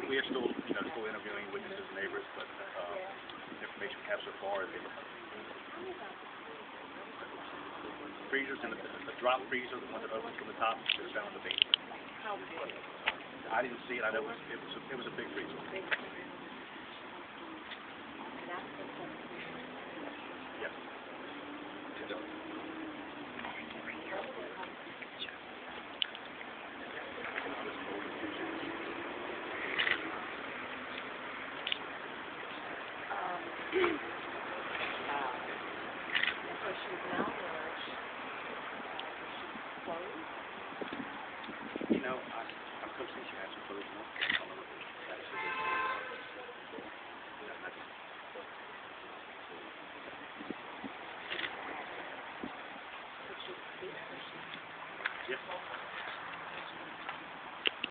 we are still, you know, still interviewing witnesses and neighbors, but, the information we have so far is freezers and the, the drop freezer, the one that opens from the top, is found in the basement. I didn't see it, I know it was, it was, a- it was a big freezer. You know, I, I'm coaching, she has some clothes on. I don't know what the status of. Yeah,